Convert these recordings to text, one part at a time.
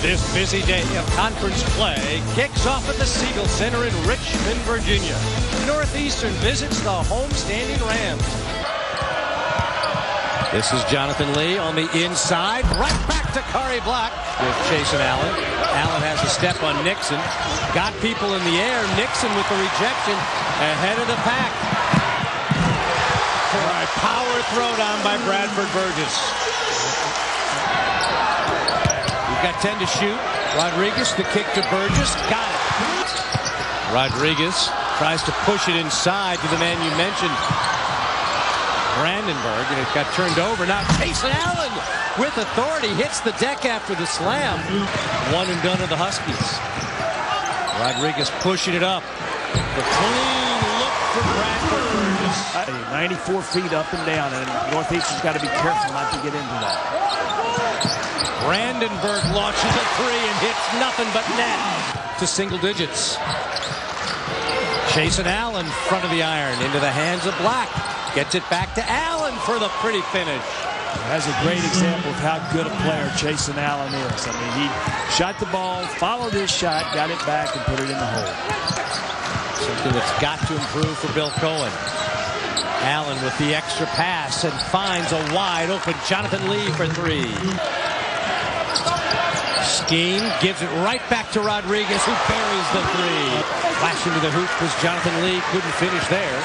This busy day of conference play kicks off at the Siegel Center in Richmond, Virginia. Northeastern visits the homestanding Rams. This is Jonathan Lee on the inside, right back to Khari Black with Chaisson Allen. Allen has a step on Nixon, got people in the air. Nixon with the rejection ahead of the pack. For a power throwdown by Bradford Burgess. Got 10 to shoot. Rodriguez, the kick to Burgess. Got it. Rodriguez tries to push it inside to the man you mentioned, Brandenburg, and it got turned over. Now Chaisson Allen with authority hits the deck after the slam. One and done of the Huskies. Rodriguez pushing it up. The clean look for Bradford 94 feet up and down, and Northeastern's got to be careful not to get into that. Brandenburg launches a three and hits nothing but net to single digits. Chaisson Allen, front of the iron, into the hands of Black. Gets it back to Allen for the pretty finish. That's a great example of how good a player Chaisson Allen is. I mean, he shot the ball, followed his shot, got it back, and put it in the hole. Something that's got to improve for Bill Coen. Allen with the extra pass and finds a wide open Jonathan Lee for three. Scheme gives it right back to Rodriguez, who buries the three. Flash into the hoop because Jonathan Lee couldn't finish there.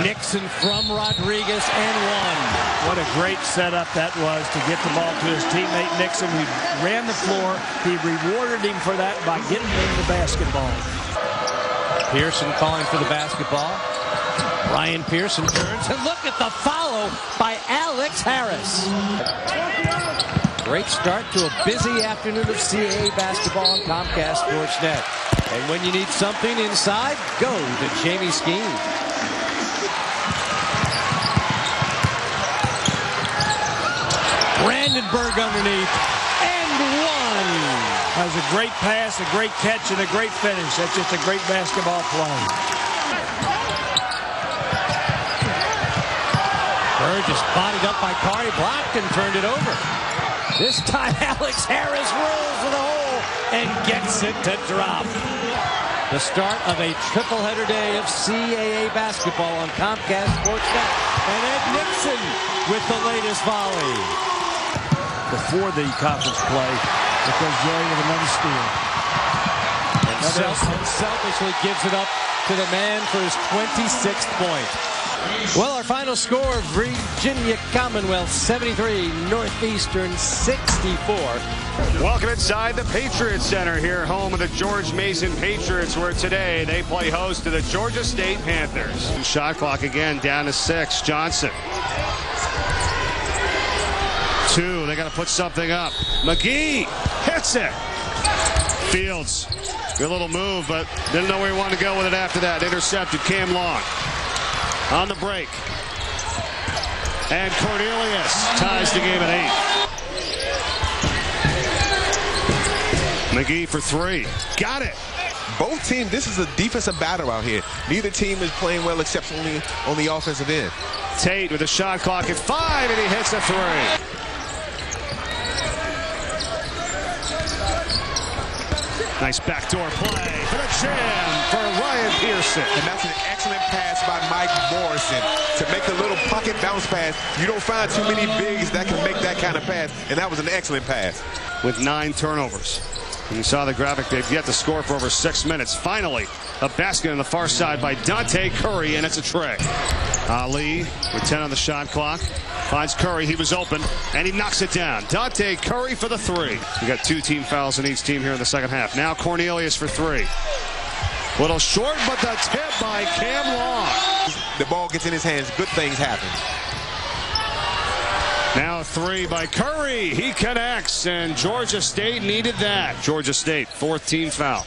Nixon from Rodriguez and one. What a great setup that was to get the ball to his teammate Nixon, who ran the floor. He rewarded him for that by getting him the basketball. Pearson calling for the basketball. Ryan Pearson turns and look at the follow by Alex Harris. Great start to a busy afternoon of CAA basketball on Comcast Sportsnet. And when you need something inside, go to Jamie Skeen. Brandenburg underneath. And one. That was a great pass, a great catch, and a great finish. That's just a great basketball play. Burgess bodied up by Khari, blocked and turned it over. This time Alex Harris rolls to the hole and gets it to drop. The start of a triple-header day of CAA basketball on Comcast Sportsnet. And Ed Nixon with the latest volley. Before the conference play, because Jerry with another steal. And self selfishly gives it up to the man for his 26th point. Well, our final score, Virginia Commonwealth 73, Northeastern 64. Welcome inside the Patriot Center here, home of the George Mason Patriots, where today they play host to the Georgia State Panthers. Shot clock again down to six. Johnson. Two. They got to put something up. McGee hits it. Fields. Good little move, but didn't know where he wanted to go with it after that. Intercepted Cam Long on the break. And Cornelius ties the game at eight. McGee for three. Got it. Both teams, this is a defensive battle out here. Neither team is playing well except only on the offensive end. Tate with a shot clock at five, and he hits a three. Nice backdoor play for the jam for Ryan Pearson. And that's an excellent pass by Mike Morrison to make a little pocket bounce pass. You don't find too many bigs that can make that kind of pass, and that was an excellent pass. With nine turnovers. And you saw the graphic, they've yet to score for over six minutes. Finally, a basket on the far side by Dante Curry, and it's a tray. Ali with 10 on the shot clock. Finds Curry, he was open, and he knocks it down. Dante Curry for the three. We got two team fouls in each team here in the second half. Now Cornelius for three. Little short, but the tip by Cam Long. The ball gets in his hands, good things happen. Now three by Curry. He connects, and Georgia State needed that. Georgia State, fourth team foul.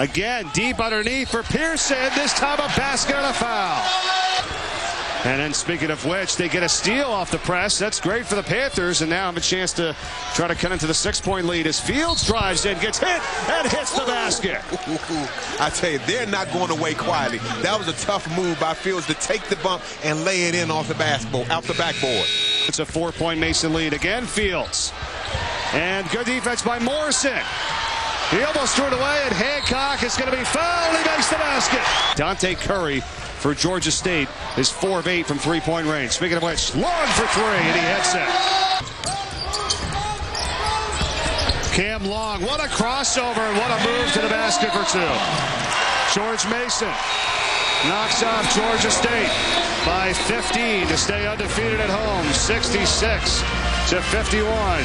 Again, deep underneath for Pearson. This time a basket and a foul. And then speaking of which, they get a steal off the press. That's great for the Panthers, and now have a chance to try to cut into the six-point lead as Fields drives in, gets hit, and hits the basket. I tell you, they're not going away quietly. That was a tough move by Fields to take the bump and lay it in off the basketball, out the backboard. It's a four-point Mason lead. Again, Fields. And good defense by Morrison. He almost threw it away, and Hancock is going to be fouled. He makes the basket. Dante Curry for Georgia State is 4 of 8 from three-point range. Speaking of which, long for three, and he hits it. Cam Long, what a crossover, and what a move to the basket for two. George Mason knocks off Georgia State by 15 to stay undefeated at home, 66 to 51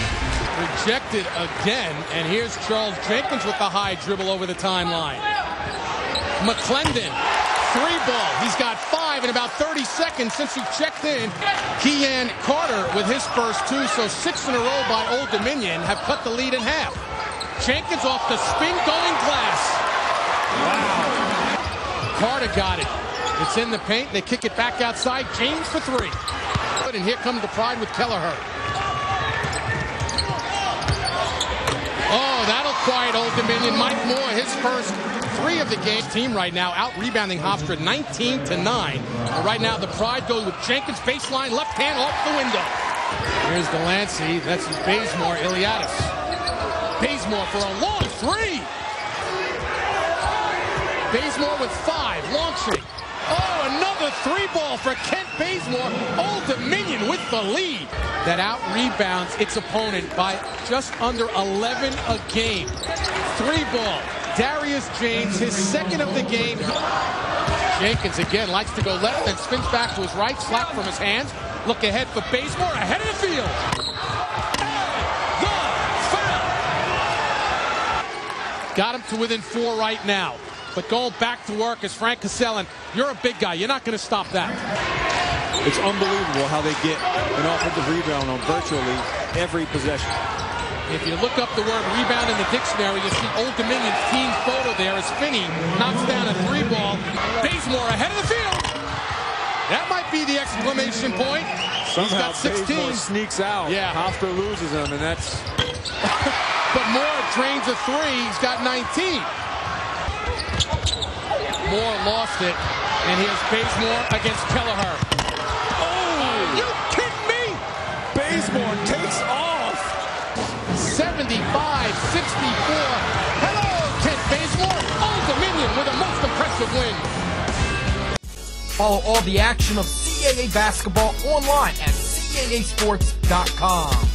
rejected again. And here's Charles Jenkins with the high dribble over the timeline. McClendon, three ball. He's got five in about 30 seconds since he checked in. Keyon Carter with his first two, so six in a row by Old Dominion have cut the lead in half. Jenkins off the spin going glass. Wow. Carter got it. It's in the paint. They kick it back outside. James for three. And here comes the pride with Kelleher. Oh, that'll quiet Old Dominion. Mike Moore, his first three of the game. Team right now out rebounding Hofstra 19 to 9. And right now the pride goes with Jenkins baseline, left hand off the window. Here's Delancey. That's Bazemore, Iliadis. Bazemore for a long three. Bazemore with five, launching. Oh, another three ball for Kent Bazemore. Old Dominion with the lead. That out rebounds its opponent by just under 11 a game. Three ball. Darius James, his second of the game. Jenkins again likes to go left and spins back to his right. Slap from his hands. Look ahead for Bazemore. Ahead of the field. Got him to within four right now. But going back to work is Frank Castellan. You're a big guy. You're not going to stop that. It's unbelievable how they get an offensive rebound on virtually every possession. If you look up the word rebound in the dictionary, you see Old Dominion's team photo there as Finney knocks down a three ball. Bazemore ahead of the field. That might be the exclamation point. Somehow He's got 16. Bazemore sneaks out. Yeah. Hofstra loses him, and that's... but Moore drains a three. He's got 19. Moore lost it. And here's Bazemore against Kelleher. Oh, Are you kidding me? Takes off. 75-64. Hello, Kent Bazemore. Old Dominion with a most impressive win. Follow all the action of CAA basketball online at CAAsports.com.